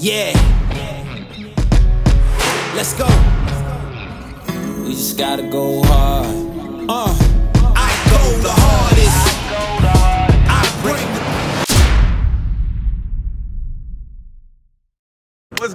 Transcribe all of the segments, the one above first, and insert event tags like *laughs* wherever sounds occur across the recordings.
Yeah. Let's go. We just gotta go hard. Uh,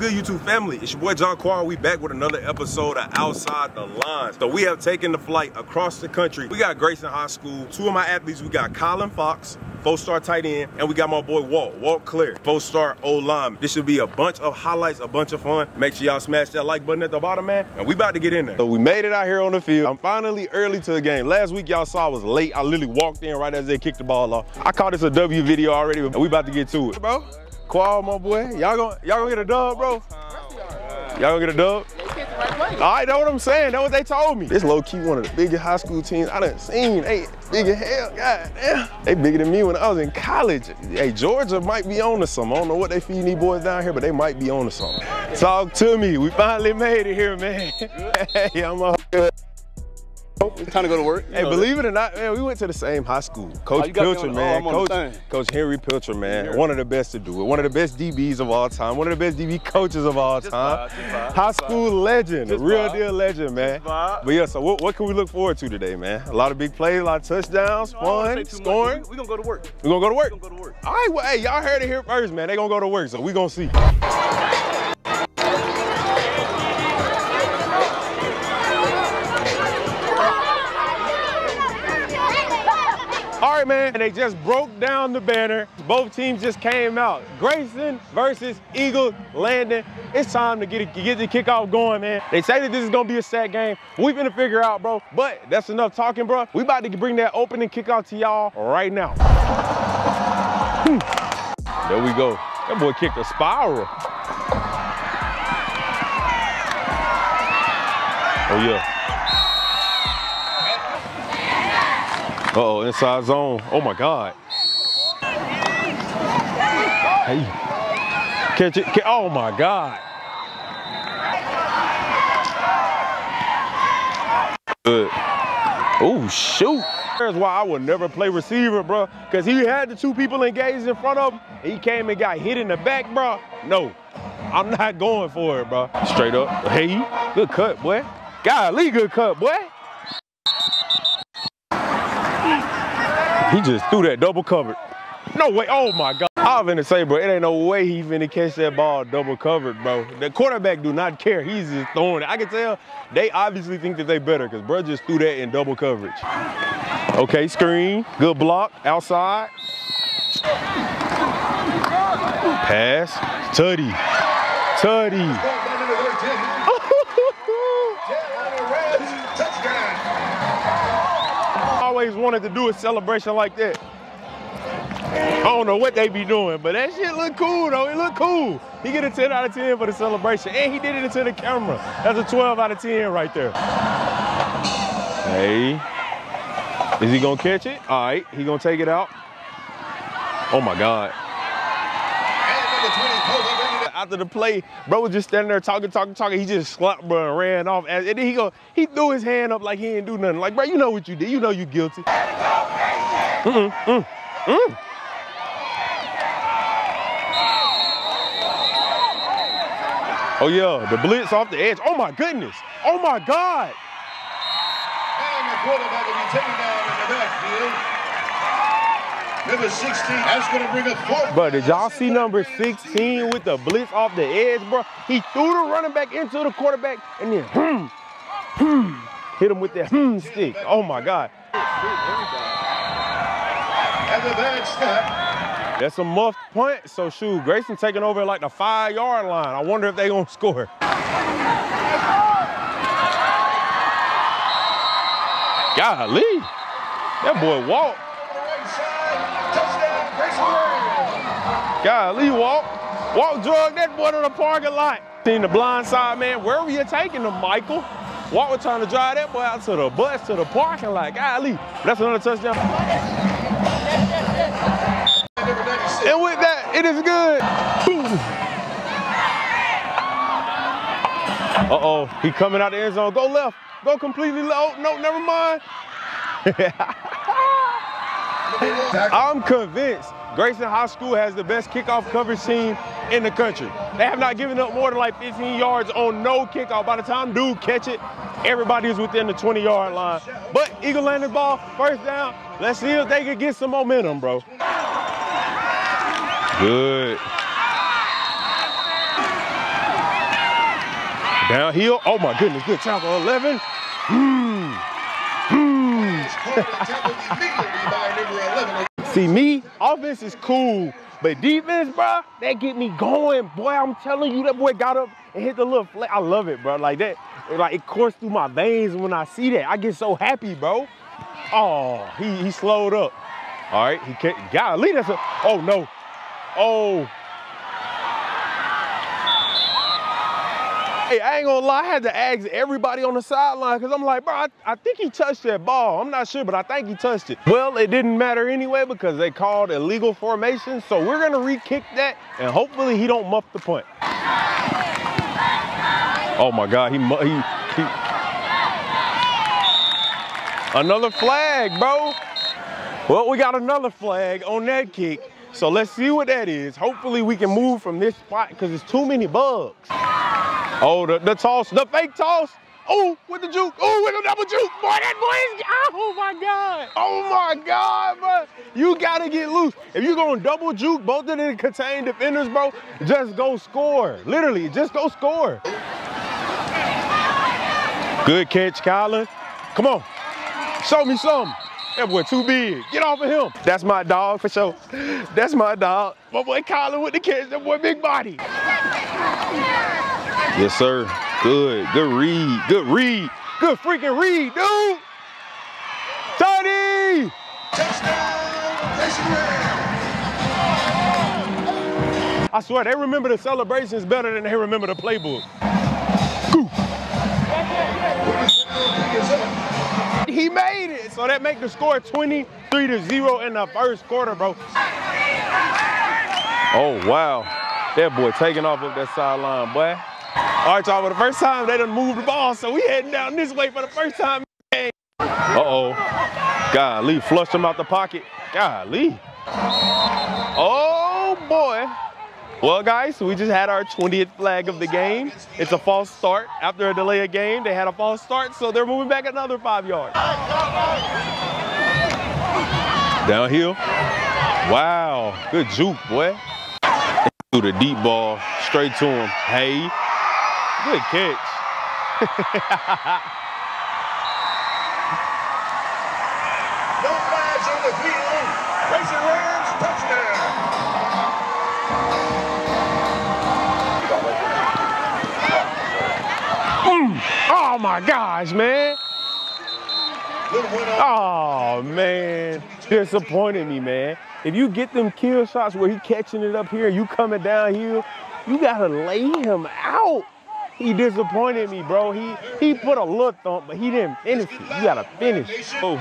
good, YouTube family? It's your boy Jonquall. We back with another episode of Outside the Lines. So we have taken the flight across the country. We got Grayson High School. Two of my athletes, we got Colin Fox, four-star tight end, and we got my boy Walt, Walt Clear, four-star O-line. This should be a bunch of highlights, a bunch of fun. Make sure y'all smash that like button at the bottom, man. And we about to get in there. So we made it out here on the field. I'm finally early to the game. Last week y'all saw I was late. I literally walked in right as they kicked the ball off. I called this a W video already, and we about to get to it. Bro, Qual, my boy, y'all gonna, y'all gonna get a dub, bro? Y'all gonna get a dub? All right, know what I'm saying. That's what they told me. This low key one of the biggest high school teams I done seen. Hey, big as hell. God damn. They bigger than me when I was in college. Hey, Georgia might be on to something. I don't know what they feeding these boys down here, but they might be on to something. Talk to me. We finally made it here, man. *laughs* hey, I'm a Time to go to work. Hey, believe it or not, man, we went to the same high school. Oh, Coach Oh, you got me Pilcher, on- man. oh, I'm on the Coach. Coach Henry Pilcher, man. Henry. One of the best to do it. One of the best DBs of all time. One of the best DB coaches of all Just time. vibe, just vibe, high just school legend, Just real vibe. deal legend, man. But yeah, so what, what can we look forward to today, man? A lot of big plays, a lot of touchdowns, I don't fun, say too much, scoring. but We, we gonna go to work. We're gonna go to work. We gonna go to work. All right, well, hey, y'all heard it here first, man. They gonna go to work, so we gonna see. And they just broke down the banner. Both teams just came out. Grayson versus Eagle Landing. It's time to get, get the kickoff going, man. They say that this is gonna be a sad game. We finna figure out, bro. But that's enough talking, bro. We about to bring that opening kickoff to y'all right now. Hmm. There we go. That boy kicked a spiral. Oh yeah. Uh-oh, inside zone. Oh my God. Hey. Catch it. Oh my God. Good. Oh shoot. That's why I would never play receiver, bro. Cause he had the two people engaged in front of him. He came and got hit in the back, bro. No, I'm not *laughs* going for it, bro. Straight up. Hey, good cut, boy. Golly, good cut, boy. He just threw that double covered. No way. Oh my God. I was finna say, bro, it ain't no way he finna catch that ball double covered, bro. The quarterback do not care. He's just throwing it. I can tell they obviously think that they better because bro just threw that in double coverage. Okay, screen. Good block. Outside. Pass. Tutty. Tutty. Always wanted to do a celebration like that. I don't know what they be doing, but that shit look cool though. It look cool. He get a 10 out of 10 for the celebration, and he did it into the camera. That's a 12 out of 10 right there. Hey, is he gonna catch it? All right, he gonna take it out. Oh my God. After the play, bro was just standing there talking, talking, talking. He just slapped bro and ran off. And then he go, he threw his hand up like he didn't do nothing. Like, bro, you know what you did. You know you guilty. Mm-mm, mm, mm. Oh yeah, the blitz off the edge. Oh my goodness. Oh my God. And the quarterback will be taken down in the backfield. Number 16, that's going to bring a fourth. Bro, did y'all see number 16 with the blitz off the edge, bro? He threw the running back into the quarterback and then hmm, hmm, hit him with that hmm stick. Oh my God. And the bad snap. That's a muffed punt. So shoot, Grayson taking over like the five yard line. I wonder if they gonna score. Golly, that boy Walt. Golly, Walt. Walt drug that boy to the parking lot. Seen the blind side, man. Where were you taking him, Michael? Walt was trying to drive that boy out to the bus, to the parking lot. Golly, that's another touchdown. And with that, it is good. Uh-oh, he coming out the end zone. Go left. Go completely left. Oh, no, never mind. *laughs* I'm convinced Grayson High School has the best kickoff coverage team in the country. They have not given up more than like 15 yards on no kickoff. By the time dude catch it, everybody is within the 20 yard line. But Eagle landed ball, first down. Let's see if they can get some momentum, bro. Good. Downhill. Oh my goodness, good tackle. 11. See me, offense is cool, but defense, bro, that get me going. Boy, I'm telling you, that boy got up and hit the little flat. I love it, bro. Like that, like it courses through my veins when I see that. I get so happy, bro. Oh, he, he slowed up. All right, he can't, golly, that's a, oh no. Oh, Hey, I ain't gonna lie, I had to ask everybody on the sideline because I'm like, bro, I, I, think he touched that ball. I'm not sure, but I think he touched it. Well, it didn't matter anyway because they called illegal formation. So we're gonna re-kick that and hopefully he don't muff the punt. Oh my God, he, he, he. Another flag, bro. Well, we got another flag on that kick. So let's see what that is. Hopefully we can move from this spot because there's too many bugs. Oh, the, the toss, the fake toss. Oh, with the juke. Oh, with the double juke. Boy, that boy is, oh my God. Oh my God, bro. You gotta get loose. If you're gonna double juke both of the contained defenders, bro, just go score. Literally, just go score. Good catch, Colin. Come on, show me something. That boy too big. Get off of him. That's my dog for sure. That's my dog. My boy Colin with the catch. That boy big body. Yes, sir. Good. Good read. Good read. Good freaking read, dude. Tony! I swear, they remember the celebrations better than they remember the playbook. He made it. So that make the score 23 to 0 in the first quarter, bro. Oh, wow. That boy taking off up that sideline, boy. All right, y'all, for the first time, they done moved the ball, so we heading down this way for the first time. Uh-oh. Golly, flushed him out the pocket. Golly. Oh, boy. Well, guys, we just had our 20th flag of the game. It's a false start. After a delay of game, they had a false start, so they're moving back another five yards. Downhill. Wow, good juke, boy. Threw the deep ball straight to him. Hey, good catch. No flags on the field. Grayson Rams touchdown. Oh my gosh, man. Little one on. Oh man, disappointed me, man. If you get them kill shots where he catching it up here, you coming down here, you gotta lay him out. He disappointed me, bro. He he put a little thump, but he didn't finish it. You gotta finish. Oh,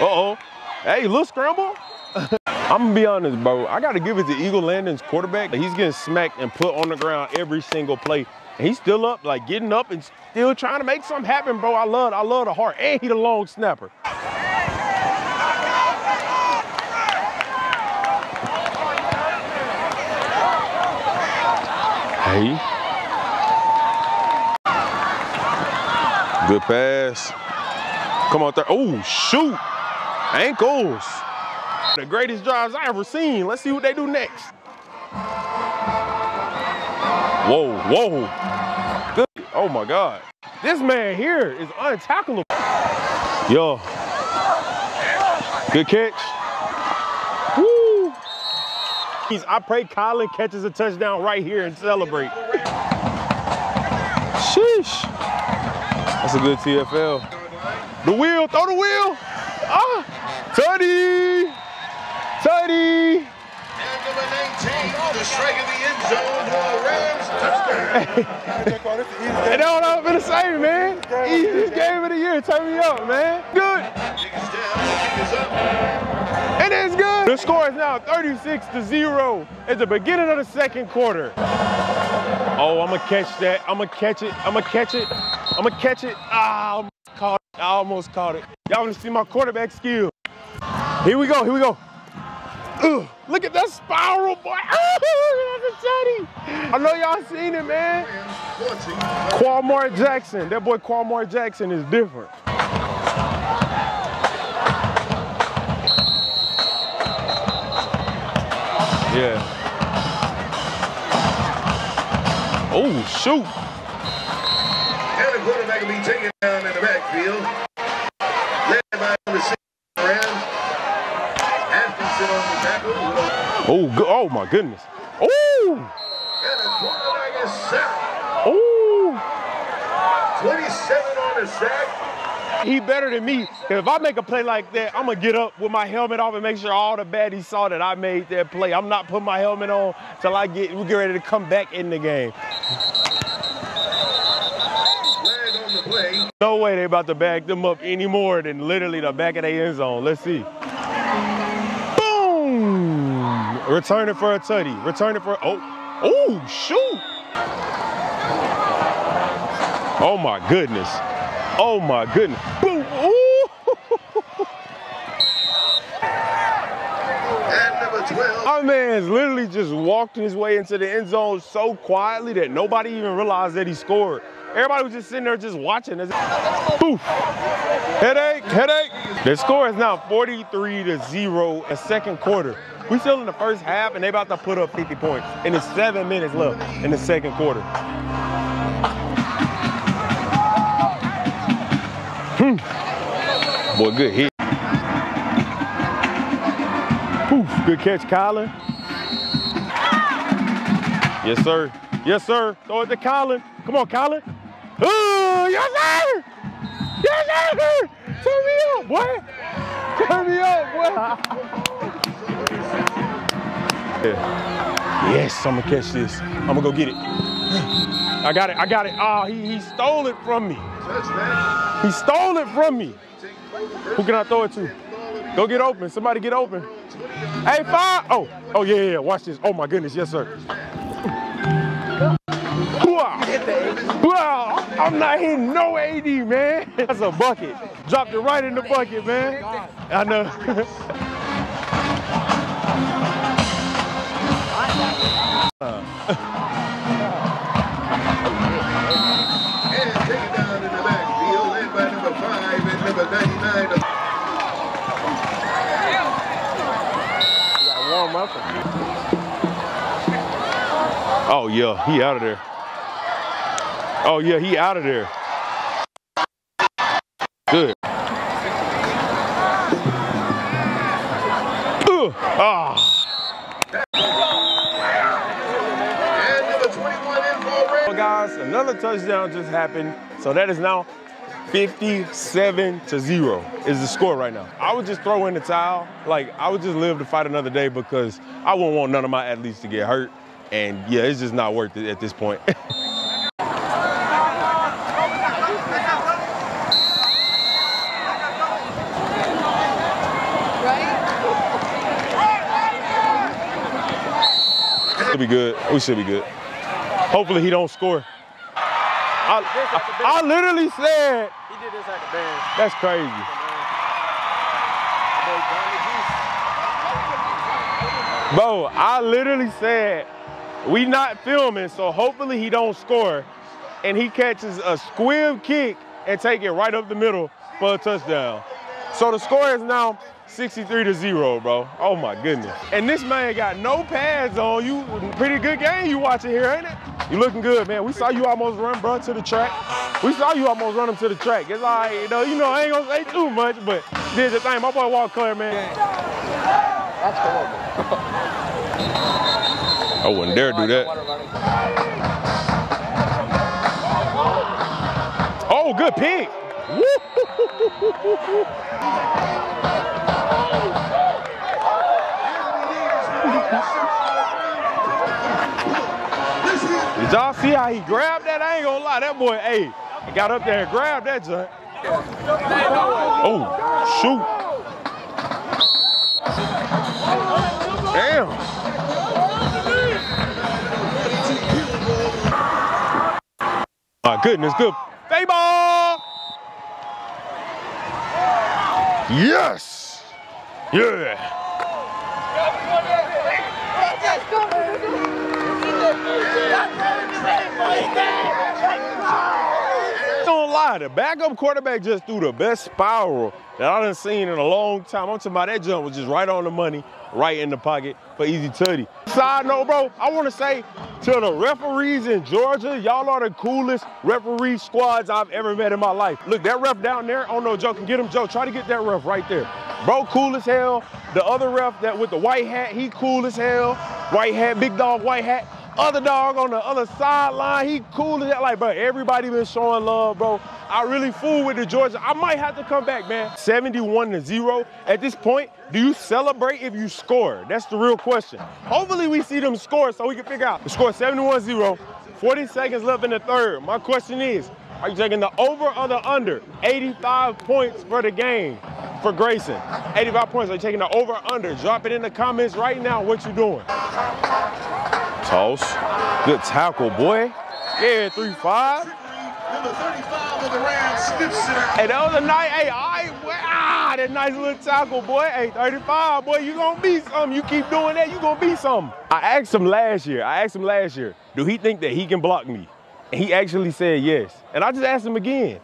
uh-oh. Hey, little scramble. *laughs* I'm gonna be honest, bro. I gotta give it to Eagle Landing's quarterback. He's getting smacked and put on the ground every single play. And he's still up, like getting up and still trying to make something happen, bro. I love, I love the heart. And he the long snapper. Hey. Good pass. Come on. Oh, shoot. Ankles. The greatest drives I ever seen. Let's see what they do next. Whoa, whoa. Good. Oh my God. This man here is untackleable. Yo. Good catch. Woo. I pray Colin catches a touchdown right here and celebrate. Sheesh. That's a good TFL. The wheel, throw the wheel. Ah, Tutty. Tutty. *laughs* And number 19, the strike of the end zone for a Rams touchdown. Don't know been the same, man. Easiest game of the year. Turn me up, man. Good. Kick is down, kick is up. It is good. The score is now 36 to 0 at the beginning of the second quarter. Oh, I'm gonna catch that. I'm gonna catch it. I'm gonna catch it. I'm gonna catch it. Ah, I almost caught it. I almost caught it. Y'all wanna see my quarterback skill? Here we go. Here we go. Ugh, look at that spiral, boy. *laughs* I know y'all seen it, man. Qualmart Jackson. That boy Qualmart Jackson is different. Yeah. Oh, shoot. And the quarterback will be taken down in the backfield. Led by number six, Rams. Atkinson on the tackle. Oh, oh my goodness. Oh, And the quarterback is sacked. oh. 27 on the sack. He better than me. 'Cause if I make a play like that, I'm gonna get up with my helmet off and make sure all the baddies saw that I made that play. I'm not putting my helmet on till I get we get ready to come back in the game. The. No way they about to back them up any more than literally the back of their end zone. Let's see. Boom! Return it for a tutty. Return it for oh, oh shoot! Oh my goodness! Oh my goodness! Boom! Ooh! And number 12. Our man's literally just walked his way into the end zone so quietly that nobody even realized that he scored. Everybody was just sitting there just watching. Poof. Headache, headache. The score is now 43 to 0 a second quarter. We still in the first half and they about to put up 50 points. And it's seven minutes left in the second quarter. Hmm. Boy, good hit. Poof, good catch, Colin. Yes, sir. Yes, sir. Throw it to Colin. Come on, Colin. Ooh, yes, sir. Yes, sir. Turn me up, boy. Turn me up, boy. Yeah. *laughs* Yes, I'm gonna catch this. I'm gonna go get it. I got it. I got it. Oh, he, he stole it from me. He stole it from me. Who can I throw it to? Go get open. Somebody get open. Hey, five. Oh, oh yeah, yeah. Watch this. Oh my goodness, yes sir. Wow. I'm not hitting no AD, man. *laughs* That's a bucket. Dropped it right in the bucket, man. I know. *laughs* Oh yeah, he out of there. Oh yeah, he out of there. Good. Ugh. Ah. And number 21 in for Red. Well, guys, another touchdown just happened. So that is now 57 to 0 is the score right now. I would just throw in the towel. Like, I would just live to fight another day because I wouldn't want none of my athletes to get hurt. And yeah, it's just not worth it at this point. *laughs* Should be good. We should be good. Hopefully he don't score. I, I, I literally said He did this at the band. that's crazy. Bro, I literally said we not filming, so hopefully he don't score, and he catches a squib kick and take it right up the middle for a touchdown. So the score is now 63 to zero, bro. Oh my goodness. And this man got no pads on. You pretty good game you watching here, ain't it? You looking good, man. We saw you almost run, bro, to the track. We saw you almost run him to the track. It's all right, you know, you know, I ain't gonna say too much, but did the thing. My boy Walt Clear, man. That's horrible. *laughs* I wouldn't dare do that. Oh, good pick. Did y'all see how he grabbed that? I ain't gonna lie, that boy, hey, he got up there and grabbed that joint. Oh, shoot. Damn. goodness, good. Bay ball! Yes! Yeah! Don't lie, the backup quarterback just threw the best spiral that I done seen in a long time. I'm talking about that jump was just right on the money, right in the pocket for Easy Tutty. Side note, bro, I want to say to the referees in Georgia, y'all are the coolest referee squads I've ever met in my life. Look, that ref down there, oh no, Joe can get him. Joe, try to get that ref right there. Bro, cool as hell. The other ref that with the white hat, he cool as hell. White hat, big dog, white hat. Other dog on the other sideline, he cool as that. Like, bro, everybody been showing love, bro. I really fool with the Georgia. I might have to come back, man. 71 to 0. At this point, do you celebrate if you score? That's the real question. Hopefully we see them score so we can figure out. The score 71-0, 40 seconds left in the third. My question is, are you taking the over or the under? 85 points for the game for Grayson. 85 points. Are you taking the over or under? Drop it in the comments right now what you doing. Toss. Good tackle, boy. Yeah, 3-5. Number 35 of the Rams snips. Hey, that was a nice, hey, all right, boy. Ah, that nice little tackle, boy. Hey, 35, boy, you gonna be something. You keep doing that, you gonna be something. I asked him last year, I asked him last year, do he think that he can block me? And he actually said yes. And I just asked him again,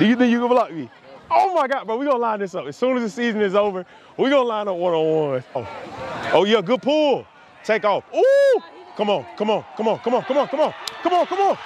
do you think you can block me? Oh my God, bro, we gonna line this up. As soon as the season is over, we gonna line up one-on-ones. Oh. oh yeah, good pull. Take off. Ooh! Come on, come on, come on, come on, come on, come on, come on, come on.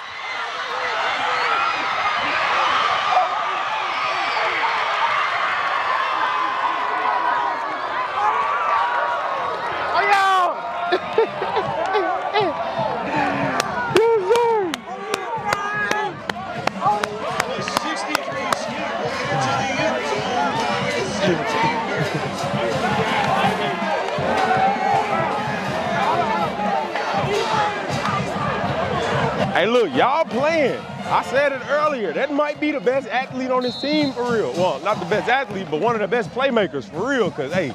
Look, y'all playing. I said it earlier. That might be the best athlete on this team for real. Well, not the best athlete, but one of the best playmakers for real. Cause hey,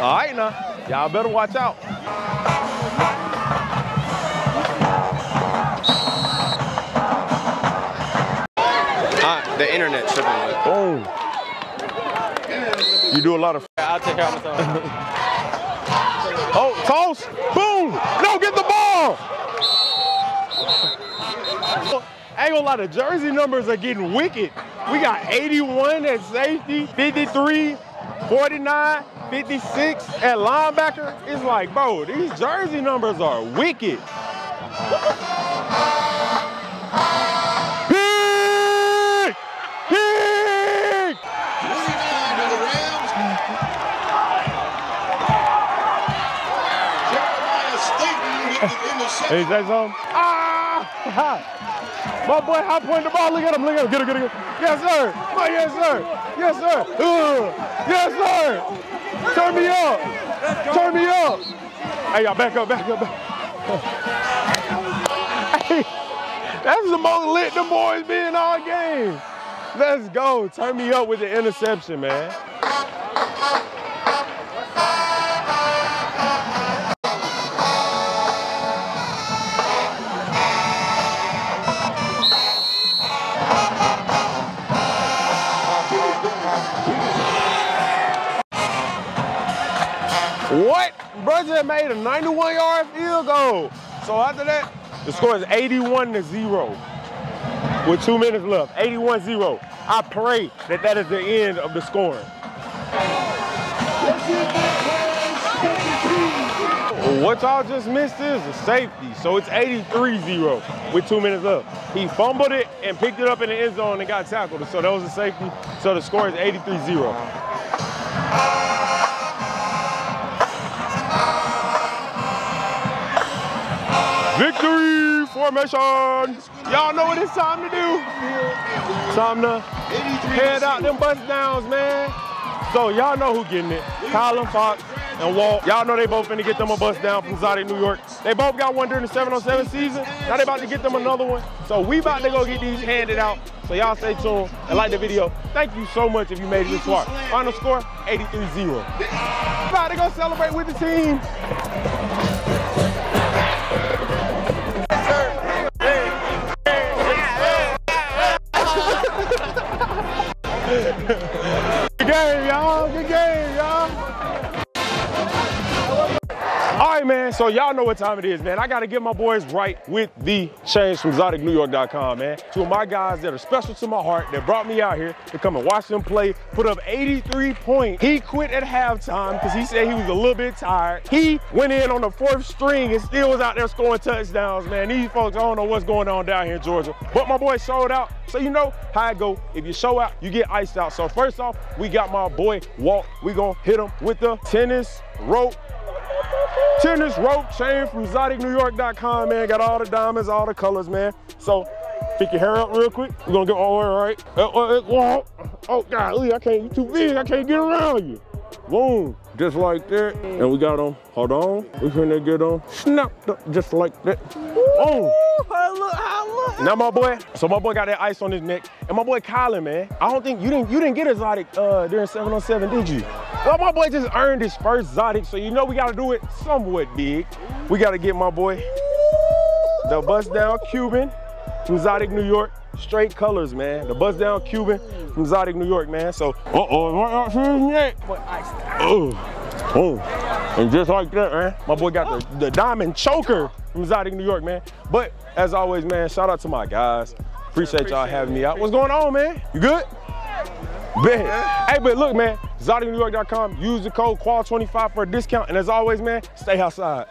all right now, y'all better watch out. Uh, the internet tripping with. Boom. You do a lot of. I'll take care of myself. *laughs* Oh, toss. Boom. No, get the ball. I ain't gonna lie, the jersey numbers are getting wicked. We got 81 at safety, 53, 49, 56 at linebacker. It's like, bro, these jersey numbers are wicked. Pick! Pick! 29 to the Rams. Jeremiah Staten with the interception. Hey, is that something? Ah! *laughs* My boy high point the ball. Look at him. Look at him. Get him. Get him. Get him. Yes, sir. Oh, yes, sir. Yes, sir. Ugh. Yes, sir. Turn me up. Turn me up. Hey, y'all back up. Back up. Back. *laughs* hey, that's the most lit the boys been all game. Let's go. Turn me up with the interception, man. What? Brother made a 91 yard field goal. So after that, the score is 81 to 0 with two minutes left. 81 0. I pray that that is the end of the scoring. What y'all just missed is a safety. So it's 83 0 with two minutes left. He fumbled it and picked it up in the end zone and got tackled. So that was a safety. So the score is 83 0. Victory formation. Y'all know what it's time to do. Time to head out them bust downs, man. So y'all know who getting it. Colin Fox and Walt. Y'all know they both finna get them a bust down from Exotic, New York. They both got one during the 707 season. Now they about to get them another one. So we about to go get these handed out. So y'all stay tuned and like the video. Thank you so much if you made it this far. Final score, 83-0. About to go celebrate with the team. Man. So y'all know what time it is, man. I gotta get my boys right with the change from ExoticNewYork.com, man. Two of my guys that are special to my heart that brought me out here to come and watch them play, put up 83 points. He quit at halftime because he said he was a little bit tired. He went in on the fourth string and still was out there scoring touchdowns, man. These folks, I don't know what's going on down here in Georgia. But my boy showed out. So you know how it go. If you show out, you get iced out. So first off, we got my boy Walt. We gonna hit him with the tennis rope tennis rope chain from exoticnewyork.com, man. Got all the diamonds, all the colors, man. So pick your hair up real quick. We're gonna get all the way right. Oh, oh, oh, oh golly, I can't, you too big. I can't get around you. Boom, just like that. And we got them, hold on. We finna get them snapped up just like that. Boom. Now my boy, so my boy got that ice on his neck, and my boy Colin, man. I don't think you didn't you didn't get exotic uh, during 707, did you? Well, my boy just earned his first exotic, so you know we gotta do it somewhat big. We gotta get my boy the bust down Cuban from Exotic New York. Straight colors, man. The bust down Cuban from Exotic New York, man. So, uh oh, right out neck. Oh, oh. And just like that, man, my boy got the, the diamond choker from Exotic New York, man. But as always, man, shout out to my guys. Appreciate y'all having me out. What's going on, man? You good? Bet. Hey, but look, man, exoticnewyork.com. Use the code QUAL25 for a discount. And as always, man, stay outside.